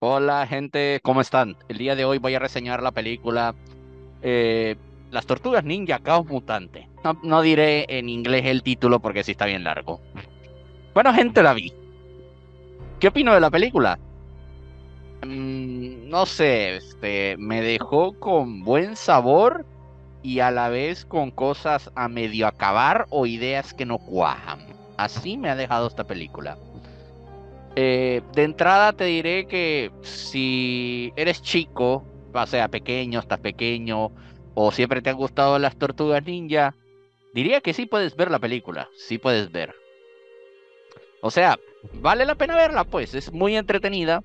Hola gente, ¿cómo están? El día de hoy voy a reseñar la película eh, Las Tortugas Ninja Caos Mutante. No, diré en inglés el título porque sí está bien largo. Bueno gente, la vi. ¿Qué opino de la película? Mm, no sé, este, me dejó con buen sabor y a la vez con cosas a medio acabar o ideas que no cuajan. Así me ha dejado esta película. Eh, de entrada te diré que si eres chico, o sea, pequeño, estás pequeño, o siempre te han gustado las tortugas ninja, diría que sí puedes ver la película, sí puedes ver. O sea, vale la pena verla, pues, es muy entretenida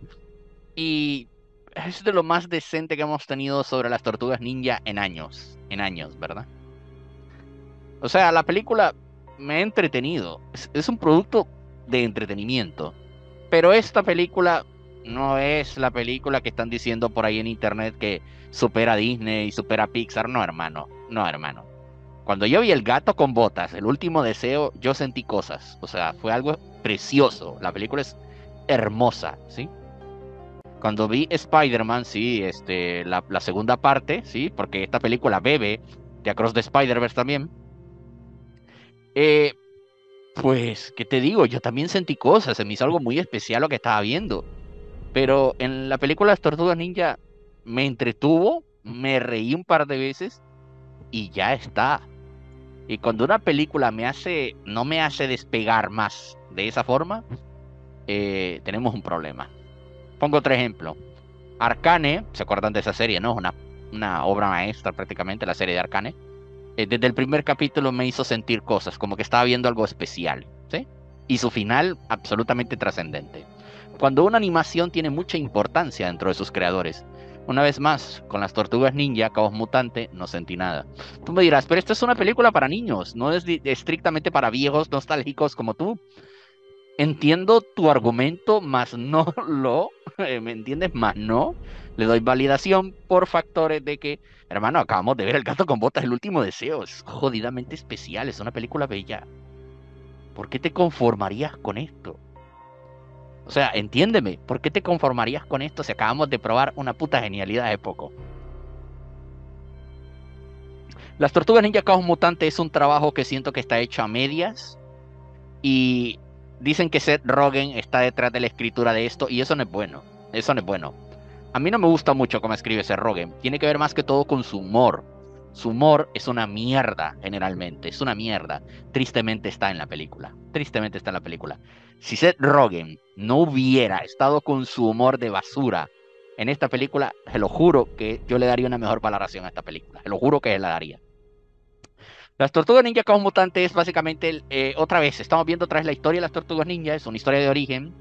y es de lo más decente que hemos tenido sobre las tortugas ninja en años, en años, ¿verdad? O sea, la película me ha entretenido, es, es un producto de entretenimiento. Pero esta película no es la película que están diciendo por ahí en internet que supera Disney y supera Pixar. No, hermano. No, hermano. Cuando yo vi El gato con botas, el último deseo, yo sentí cosas. O sea, fue algo precioso. La película es hermosa, ¿sí? Cuando vi Spider-Man, sí, este, la, la, segunda parte, sí, porque esta película bebe de Across the Spider-Verse también. Eh, pues, ¿qué te digo? Yo también sentí cosas, se me hizo algo muy especial lo que estaba viendo. Pero en la película Las Tortugas Ninja me entretuvo, me reí un par de veces y ya está. Y cuando una película me hace, no me hace despegar más de esa forma, eh, tenemos un problema. Pongo otro ejemplo. Arcane, ¿se acuerdan de esa serie? ¿No? Una, una obra maestra prácticamente, la serie de Arcane desde el primer capítulo me hizo sentir cosas, como que estaba viendo algo especial, ¿sí? Y su final absolutamente trascendente. Cuando una animación tiene mucha importancia dentro de sus creadores. Una vez más, con las tortugas ninja, Caos Mutante, no sentí nada. Tú me dirás, pero esto es una película para niños, no es estrictamente para viejos nostálgicos como tú. Entiendo tu argumento, más no lo, ¿me entiendes? Más no le doy validación por factores de que, hermano, acabamos de ver El gato con botas, el último deseo. Es jodidamente especial, es una película bella. ¿Por qué te conformarías con esto? O sea, entiéndeme, ¿por qué te conformarías con esto si acabamos de probar una puta genialidad de poco? Las Tortugas Ninja Caos Mutante es un trabajo que siento que está hecho a medias y dicen que Seth Rogen está detrás de la escritura de esto y eso no es bueno. Eso no es bueno. A mí no me gusta mucho cómo escribe ese Rogen. Tiene que ver más que todo con su humor. Su humor es una mierda, generalmente. Es una mierda. Tristemente está en la película. Tristemente está en la película. Si Seth Rogen no hubiera estado con su humor de basura en esta película, se lo juro que yo le daría una mejor valoración a esta película. Se lo juro que la daría. Las Tortugas Ninja como Mutante es básicamente, eh, otra vez, estamos viendo otra vez la historia de las Tortugas Ninja, es una historia de origen,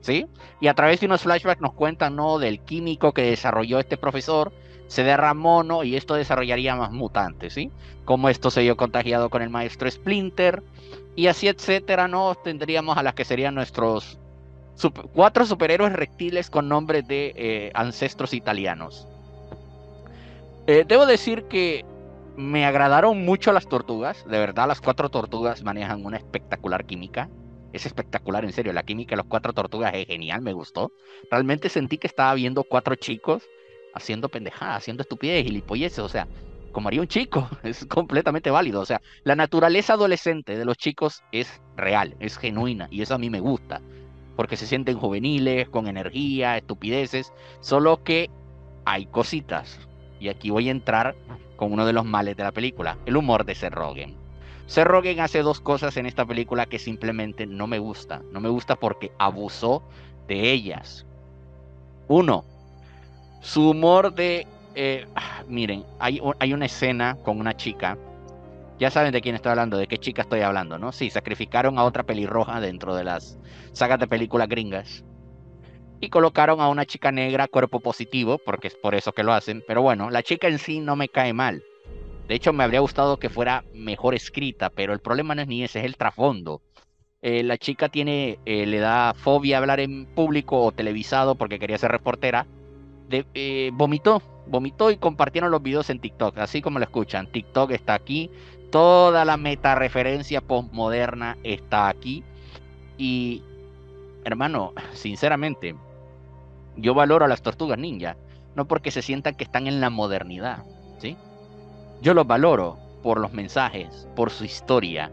¿sí? Y a través de unos flashbacks nos cuentan, ¿no? Del químico que desarrolló este profesor, se derramó, ¿no? Y esto desarrollaría más mutantes, ¿sí? Como esto se dio contagiado con el maestro Splinter, y así, etcétera, ¿no? Tendríamos a las que serían nuestros cuatro superhéroes reptiles con nombres de eh, ancestros italianos. Eh, debo decir que me agradaron mucho las tortugas, de verdad las cuatro tortugas manejan una espectacular química, es espectacular, en serio. La química de los cuatro tortugas es genial, me gustó. Realmente sentí que estaba viendo cuatro chicos haciendo pendejadas, haciendo estupidez, gilipolleces, o sea, como haría un chico, es completamente válido. O sea, la naturaleza adolescente de los chicos es real, es genuina, y eso a mí me gusta, porque se sienten juveniles, con energía, estupideces, solo que hay cositas. Y aquí voy a entrar con uno de los males de la película, el humor de Seth Rogen. Seth Rogen hace dos cosas en esta película que simplemente no me gusta. No me gusta porque abusó de ellas. Uno, su humor de... Eh, miren, hay, hay una escena con una chica. Ya saben de quién estoy hablando, de qué chica estoy hablando, ¿no? Sí, sacrificaron a otra pelirroja dentro de las sagas de películas gringas. Y colocaron a una chica negra cuerpo positivo, porque es por eso que lo hacen. Pero bueno, la chica en sí no me cae mal. De hecho, me habría gustado que fuera mejor escrita, pero el problema no es ni ese, es el trasfondo. Eh, la chica tiene, eh, le da fobia hablar en público o televisado porque quería ser reportera. Eh, vomitó, vomitó y compartieron los videos en TikTok, así como lo escuchan. TikTok está aquí, toda la meta referencia postmoderna está aquí. Y, hermano, sinceramente, Yo valoro a las tortugas ninja, no porque se sientan que están en la modernidad, ¿sí? Yo los valoro por los mensajes, por su historia,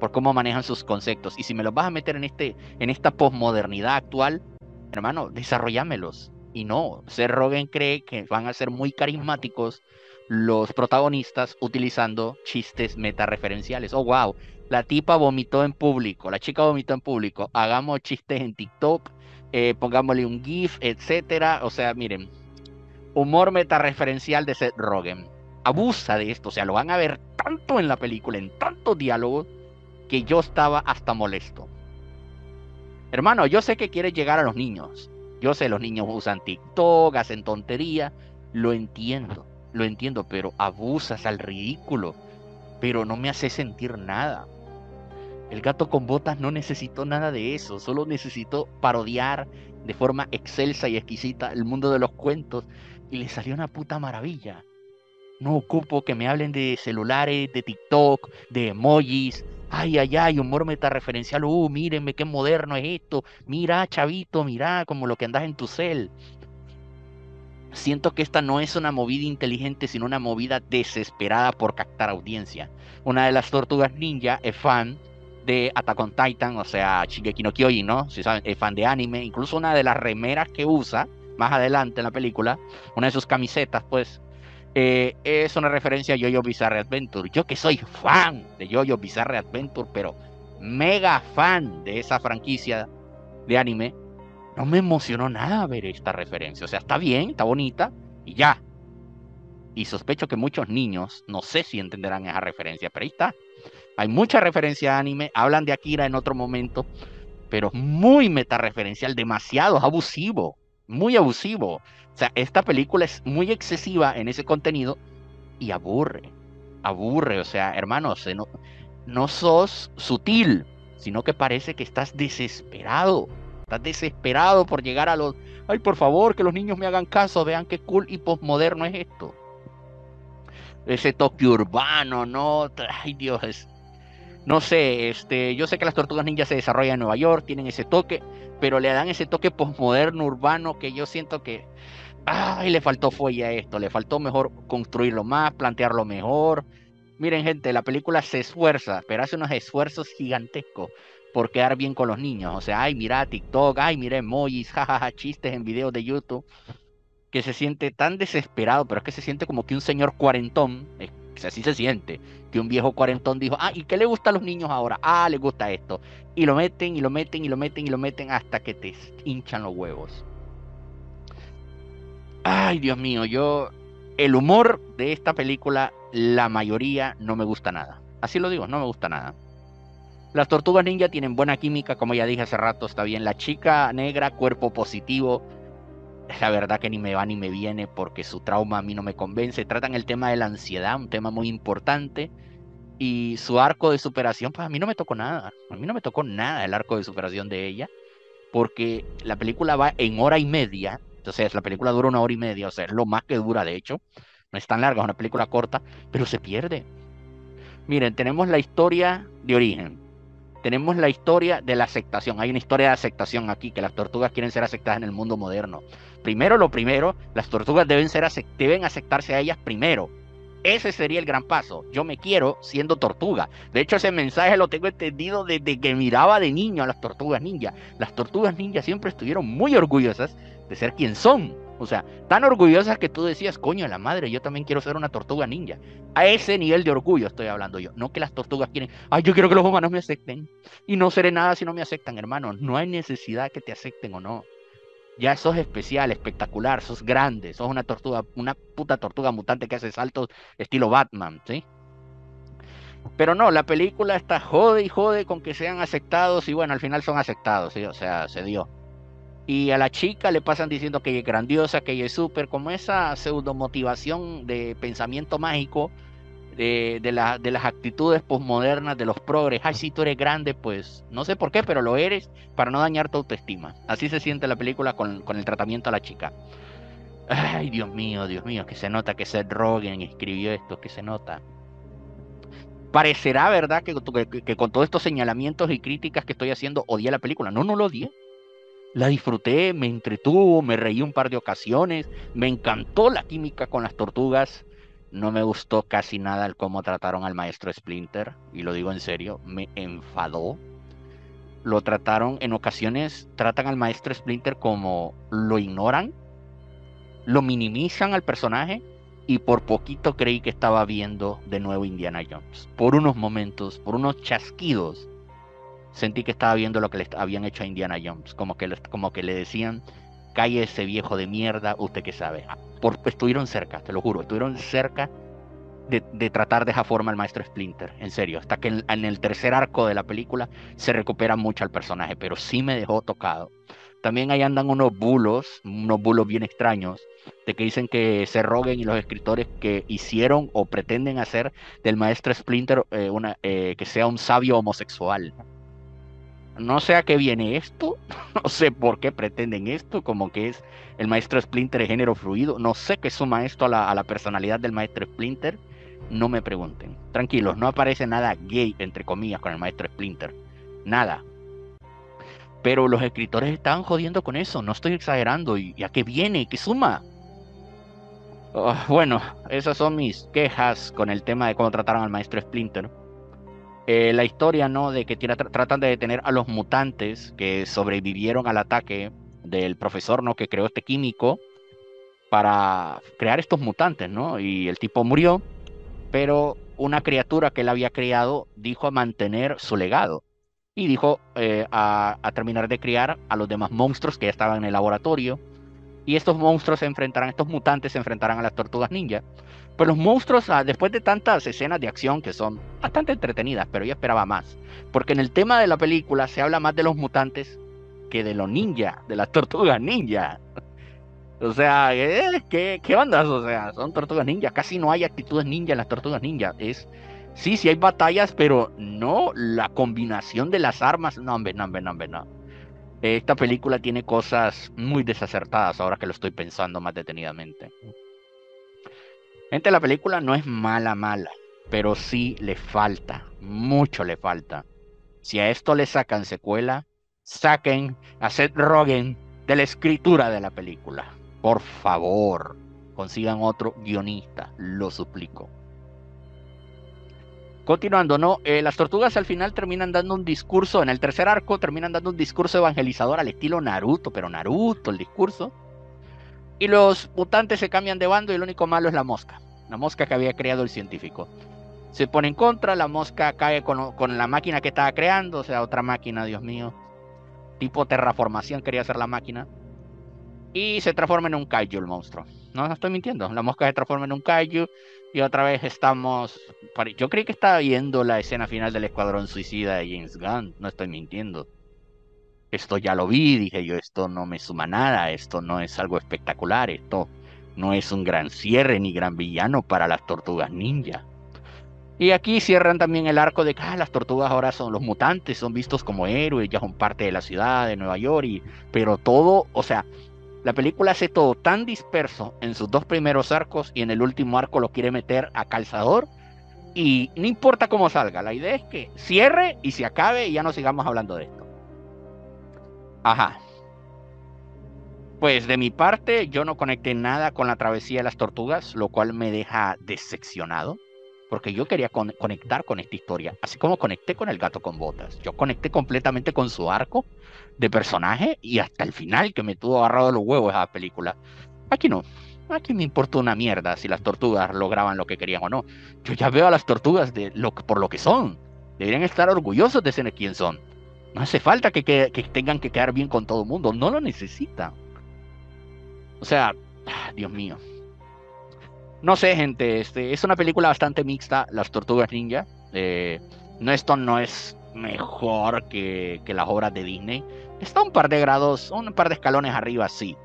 por cómo manejan sus conceptos. Y si me los vas a meter en, este, en esta posmodernidad actual, hermano, desarrollamelos. Y no, Seth Rogen cree que van a ser muy carismáticos los protagonistas utilizando chistes metareferenciales. Oh, wow, la tipa vomitó en público, la chica vomitó en público. Hagamos chistes en TikTok, eh, pongámosle un GIF, etcétera. O sea, miren, humor metareferencial de Seth Rogen. Abusa de esto, o sea, lo van a ver tanto en la película, en tantos diálogos, que yo estaba hasta molesto. Hermano, yo sé que quieres llegar a los niños. Yo sé, los niños usan TikTok, hacen tontería. Lo entiendo, lo entiendo, pero abusas al ridículo. Pero no me hace sentir nada. El gato con botas no necesitó nada de eso, solo necesitó parodiar de forma excelsa y exquisita el mundo de los cuentos y le salió una puta maravilla. No ocupo que me hablen de celulares, de TikTok, de emojis, Ay, ay, ay, humor metareferencial. Uh, mírenme qué moderno es esto. Mira, chavito, mira como lo que andas en tu cel. Siento que esta no es una movida inteligente, sino una movida desesperada por captar audiencia. Una de las tortugas ninja es fan de Attack on Titan, o sea, Shigeki no Kyojin, ¿no? Si saben, es fan de anime. Incluso una de las remeras que usa más adelante en la película, una de sus camisetas, pues, eh, es una referencia a Jojo Bizarre Adventure. Yo que soy fan de Jojo Bizarre Adventure, pero mega fan de esa franquicia de anime, no me emocionó nada ver esta referencia. O sea, está bien, está bonita y ya. Y sospecho que muchos niños, no sé si entenderán esa referencia, pero ahí está. Hay mucha referencia a anime, hablan de Akira en otro momento, pero muy metareferencial, demasiado abusivo, muy abusivo. O sea, esta película es muy excesiva en ese contenido y aburre, aburre. O sea, hermanos, no, no sos sutil, sino que parece que estás desesperado. Estás desesperado por llegar a los... Ay, por favor, que los niños me hagan caso, vean qué cool y postmoderno es esto. Ese toque urbano, ¿no? Ay, Dios, No sé, este, yo sé que las tortugas ninjas se desarrollan en Nueva York, tienen ese toque, pero le dan ese toque postmoderno, urbano, que yo siento que ay, le faltó fuelle a esto, le faltó mejor construirlo más, plantearlo mejor. Miren, gente, la película se esfuerza, pero hace unos esfuerzos gigantescos por quedar bien con los niños. O sea, ay, mira TikTok, ay, mira emojis, jajaja, chistes en videos de YouTube, que se siente tan desesperado, pero es que se siente como que un señor cuarentón, así se siente, que un viejo cuarentón dijo, ah, ¿y qué le gusta a los niños ahora? Ah, le gusta esto. Y lo meten, y lo meten, y lo meten, y lo meten hasta que te hinchan los huevos. Ay, Dios mío, yo. El humor de esta película, la mayoría no me gusta nada. Así lo digo, no me gusta nada. Las tortugas ninja tienen buena química, como ya dije hace rato, está bien. La chica negra, cuerpo positivo, la verdad que ni me va ni me viene porque su trauma a mí no me convence. Tratan el tema de la ansiedad, un tema muy importante. Y su arco de superación, pues a mí no me tocó nada. A mí no me tocó nada el arco de superación de ella. Porque la película va en hora y media entonces, la película dura una hora y media, o sea, es lo más que dura, de hecho. No es tan larga, es una película corta, pero se pierde. Miren, tenemos la historia de origen. Tenemos la historia de la aceptación. Hay una historia de aceptación aquí, que las tortugas quieren ser aceptadas en el mundo moderno. Primero, lo primero, las tortugas deben, ser deben aceptarse a ellas primero. Ese sería el gran paso. Yo me quiero siendo tortuga. De hecho, ese mensaje lo tengo entendido desde que miraba de niño a las tortugas ninja. Las tortugas ninja siempre estuvieron muy orgullosas de ser quien son. O sea, tan orgullosas que tú decías, coño, la madre, yo también quiero ser una tortuga ninja. A ese nivel de orgullo estoy hablando yo. No que las tortugas quieren, ay, yo quiero que los humanos me acepten. Y no seré nada si no me aceptan, hermano. No hay necesidad que te acepten o no. Ya sos especial, espectacular, sos grande, sos una tortuga, una puta tortuga mutante que hace saltos estilo Batman, ¿sí? Pero no, la película está jode y jode con que sean aceptados y bueno, al final son aceptados, ¿sí? O sea, se dio. Y a la chica le pasan diciendo que ella es grandiosa, que ella es súper, como esa pseudo motivación de pensamiento mágico de, de, de las actitudes posmodernas de los progres. Ay, si tú eres grande, pues no sé por qué, pero lo eres para no dañar tu autoestima. Así se siente la película con, con el tratamiento a la chica. Ay, Dios mío, Dios mío, que se nota que Seth Rogen escribió esto, que se nota. Parecerá, ¿verdad?, que, que, que con todos estos señalamientos y críticas que estoy haciendo odié la película. No, no lo odié La disfruté, me entretuvo, me reí un par de ocasiones, me encantó la química con las tortugas. No me gustó casi nada el cómo trataron al maestro Splinter, y lo digo en serio, me enfadó. Lo trataron, en ocasiones, tratan al maestro Splinter como lo ignoran, lo minimizan al personaje, y por poquito creí que estaba viendo de nuevo Indiana Jones. Por unos momentos, por unos chasquidos, sentí que estaba viendo lo que le habían hecho a Indiana Jones, como que, como que le decían, calle ese viejo de mierda, usted que sabe. Por, estuvieron cerca, te lo juro, estuvieron cerca de, tratar de esa forma al maestro Splinter, en serio, hasta que en, el tercer arco de la película se recupera mucho al personaje, pero sí me dejó tocado. También ahí andan unos bulos, unos bulos bien extraños, de que dicen que se roguen y los escritores que hicieron o pretenden hacer del maestro Splinter eh, una, eh, que sea un sabio homosexual. No sé a qué viene esto, no sé por qué pretenden esto, como que es el maestro Splinter de género fluido, no sé qué suma esto a la, personalidad del maestro Splinter, no me pregunten. Tranquilos, no aparece nada gay, entre comillas, con el maestro Splinter, nada. Pero los escritores estaban jodiendo con eso, no estoy exagerando, ¿y, a qué viene? ¿Qué suma? Ah, bueno, esas son mis quejas con el tema de cómo trataron al maestro Splinter. Eh, la historia, ¿no? De que tratan de detener a los mutantes que sobrevivieron al ataque del profesor, ¿no? Que creó este químico para crear estos mutantes, ¿no? Y el tipo murió, pero una criatura que él había creado dijo a mantener su legado y dijo eh, a, a, terminar de criar a los demás monstruos que ya estaban en el laboratorio. Y estos monstruos se enfrentarán, estos mutantes se enfrentarán a las tortugas ninja. Pues los monstruos, ah, después de tantas escenas de acción que son bastante entretenidas, pero yo esperaba más. Porque en el tema de la película se habla más de los mutantes que de los ninja, de las tortugas ninja. O sea, eh, ¿qué, ¿qué ondas? O sea, son tortugas ninja. Casi no hay actitudes ninja en las tortugas ninja. Es, sí, sí hay batallas, pero no la combinación de las armas. No, hombre, no, hombre, no, hombre, no. Esta película tiene cosas muy desacertadas ahora que lo estoy pensando más detenidamente. Gente, la película no es mala, mala, pero sí le falta, mucho le falta. Si a esto le sacan secuela, saquen a Seth Rogen de la escritura de la película. Por favor, consigan otro guionista, lo suplico. Continuando, ¿no? Eh, las tortugas al final terminan dando un discurso, en el tercer arco terminan dando un discurso evangelizador al estilo Naruto, pero Naruto el discurso y los mutantes se cambian de bando y el único malo es la mosca. La mosca que había creado el científico. Se pone en contra, la mosca cae con, la máquina que estaba creando, o sea, otra máquina, Dios mío. Tipo terraformación quería hacer la máquina. Y se transforma en un kaiju el monstruo. No, no estoy mintiendo. La mosca se transforma en un kaiju. Y otra vez estamos. Yo creí que estaba viendo la escena final del Escuadrón Suicida de James Gunn. No estoy mintiendo esto ya lo vi, dije yo, esto no me suma nada, esto no es algo espectacular, esto no es un gran cierre ni gran villano para las tortugas ninja. Y aquí cierran también el arco de que ah, las tortugas ahora son los mutantes, son vistos como héroes, ya son parte de la ciudad de Nueva York, y, pero todo, o sea, la película hace todo tan disperso en sus dos primeros arcos y en el último arco lo quiere meter a calzador y no importa cómo salga, la idea es que cierre y se acabe y ya no sigamos hablando de esto. Ajá. Pues de mi parte, yo no conecté nada con la travesía de las tortugas, lo cual me deja decepcionado, porque yo quería conectar con esta historia, así como conecté con el gato con botas. Yo conecté completamente con su arco de personaje y hasta el final que me tuvo agarrado los huevos esa película. Aquí no. Aquí me importa una mierda si las tortugas lograban lo que querían o no. Yo ya veo a las tortugas de lo, por lo que son. Deberían estar orgullosos de ser quien son. No hace falta que, tengan que quedar bien con todo el mundo, no lo necesitan. O sea, ah, Dios mío. No sé, gente, este, es una película bastante mixta, Las Tortugas Ninja. Eh, no, esto no es mejor que, las obras de Disney. Está un par de grados, un par de escalones arriba, sí.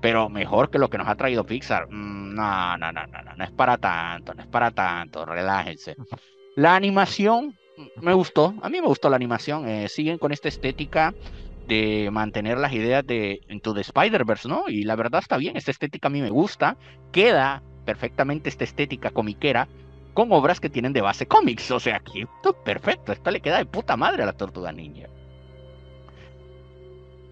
Pero mejor que lo que nos ha traído Pixar. Mm, no, no, no, no, no, no es para tanto, no es para tanto, relájense. La animación me gustó, a mí me gustó la animación. Eh, siguen con esta estética de mantener las ideas de Into the Spider-Verse, ¿no? Y la verdad está bien, esta estética a mí me gusta. Queda perfectamente esta estética comiquera con obras que tienen de base cómics. O sea, que perfecto, esto le queda de puta madre a la Tortuga Ninja.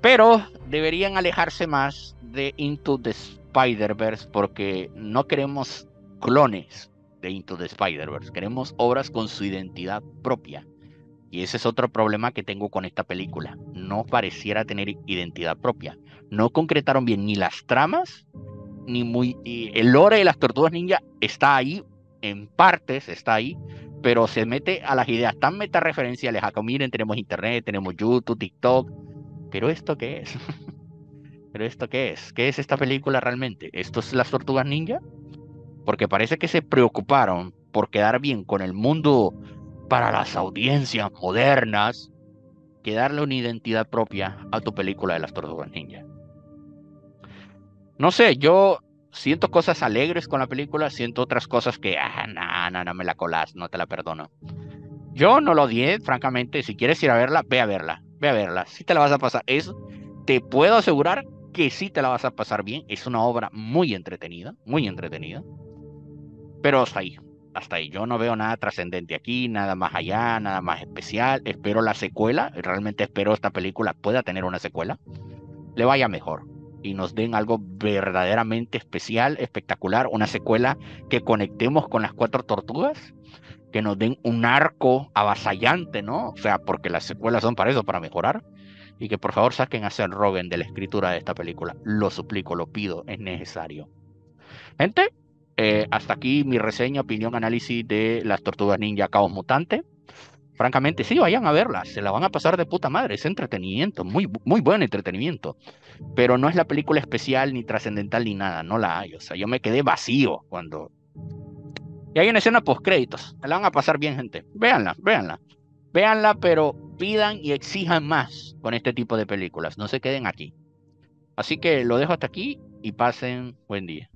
Pero deberían alejarse más de Into the Spider-Verse porque no queremos clones de Into the Spider-Verse, queremos obras con su identidad propia. Y ese es otro problema que tengo con esta película. No pareciera tener identidad propia. No concretaron bien ni las tramas, ni muy... el lore de las tortugas ninja está ahí, en partes está ahí, pero se mete a las ideas tan metareferenciales. Acá miren, tenemos internet, tenemos YouTube, TikTok. Pero ¿esto qué es? ¿Pero esto qué es? ¿Qué es esta película realmente? ¿Esto es las tortugas ninja? Porque parece que se preocuparon por quedar bien con el mundo para las audiencias modernas que darle una identidad propia a tu película de las tortugas ninja. No sé, yo siento cosas alegres con la película, siento otras cosas que, ah, no, no, no me la colas, no te la perdono. Yo no lo odié, francamente, si quieres ir a verla, ve a verla, ve a verla, si te la vas a pasar, es, te puedo asegurar que sí te la vas a pasar bien, es una obra muy entretenida, muy entretenida, pero hasta ahí, hasta ahí, yo no veo nada trascendente aquí, nada más allá, nada más especial, espero la secuela, realmente espero esta película pueda tener una secuela, le vaya mejor, y nos den algo verdaderamente especial, espectacular, una secuela que conectemos con las cuatro tortugas, que nos den un arco avasallante, ¿no? O sea, porque las secuelas son para eso, para mejorar. Y que por favor saquen a Seth Rogen de la escritura de esta película. Lo suplico, lo pido, es necesario. Gente, eh, hasta aquí mi reseña, opinión, análisis de las tortugas ninja Caos Mutante francamente, sí, vayan a verla, se la van a pasar de puta madre, es entretenimiento, muy, muy buen entretenimiento, pero no es la película especial ni trascendental ni nada, no la hay, o sea, yo me quedé vacío cuando... Y hay una escena post créditos, la van a pasar bien, gente, véanla, véanla, véanla, pero pidan y exijan más con este tipo de películas, no se queden aquí. Así que lo dejo hasta aquí y pasen buen día.